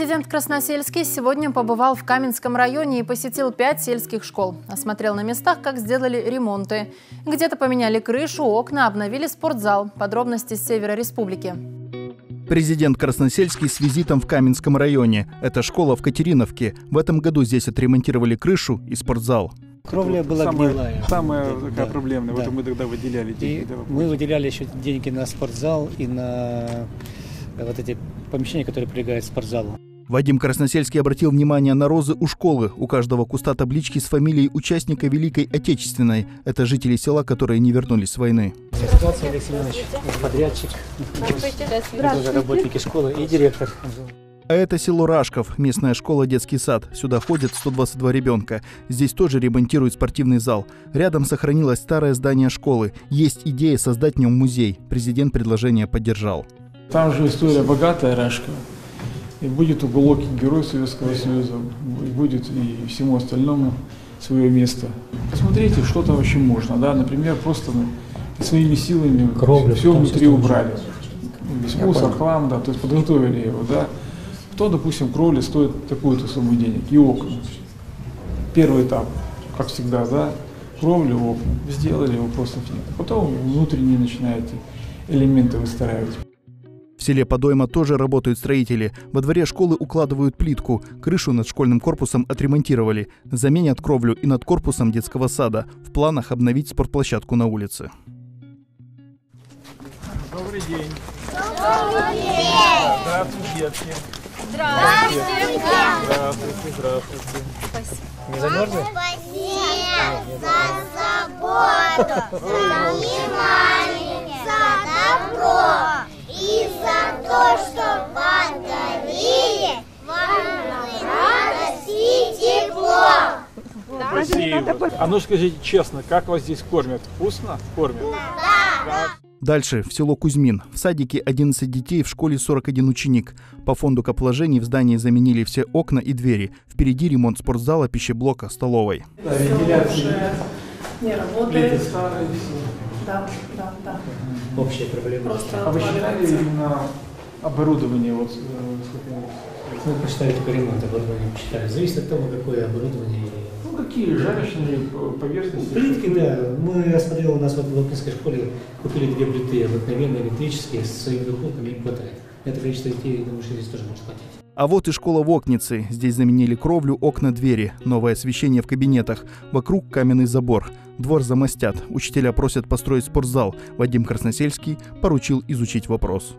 Президент Красносельский сегодня побывал в Каменском районе и посетил пять сельских школ. Осмотрел на местах, как сделали ремонты. Где-то поменяли крышу, окна, обновили спортзал. Подробности с севера республики. Президент Красносельский с визитом в Каменском районе. Это школа в Катериновке. В этом году здесь отремонтировали крышу и спортзал. Кровля была самая, гнилая. Самая Да, такая да, проблемная. да. Вот мы тогда выделяли деньги. И да, мы выделяли еще деньги на спортзал и на э, вот эти помещения, которые прилегают к спортзалу. Вадим Красносельский обратил внимание на розы у школы. У каждого куста таблички с фамилией участника Великой Отечественной. Это жители села, которые не вернулись с войны. Ситуация, Алексей Иванович, подрядчик, это уже работники школы и директор. А это село Рашков, местная школа «Детский сад». Сюда ходят 122 ребенка. Здесь тоже ремонтируют спортивный зал. Рядом сохранилось старое здание школы. Есть идея создать в нем музей. Президент предложение поддержал. Там же история богатая, Рашка. И будет уголок Герой Советского Союза, и будет и всему остальному свое место. Посмотрите, что там вообще можно, да, например, просто своими силами Кровлю, все внутри убрали. Весь мусор, хлам, да, то есть подготовили его, да. То, допустим, кровля стоит такую-то сумму денег, и окна. Первый этап, как всегда, да, кровлю, окна. Сделали, вопросов нет. Потом внутренние начинаете элементы выстраивать. В селе Подойма тоже работают строители. Во дворе школы укладывают плитку. Крышу над школьным корпусом отремонтировали. Заменят кровлю и над корпусом детского сада. В планах обновить спортплощадку на улице. Добрый день. Добрый день. Здравствуйте, детки. Здравствуйте. Здравствуйте, здравствуйте. Не замерзли? за заботу, за внимание, за добро и за то, что подарили вам радость и тепло. Спасибо. А ну скажите честно, как вас здесь кормят? Вкусно кормят? Дальше, в село Кузьмин. В садике 11 детей, в школе 41 ученик. По фонду капложений в здании заменили все окна и двери. Впереди ремонт спортзала, пищеблока, столовой. не работает. Да, да, да. Общая проблема. Просто А вы считали именно оборудование? Вот, э, сколько- Мы посчитали только ремонт оборудования, посчитали. Зависит от того, какое оборудование. Какие жарочные поверхности? Плитки, да. Мы, я смотрел, у нас вот в Лапинской школе купили две плиты обыкновенные, электрические, с своими духовками, им хватает. Это количество детей, я думаю, что здесь тоже может хватить. А вот и школа в Окнице. Здесь заменили кровлю, окна, двери. Новое освещение в кабинетах. Вокруг каменный забор. Двор замостят. Учителя просят построить спортзал. Вадим Красносельский поручил изучить вопрос.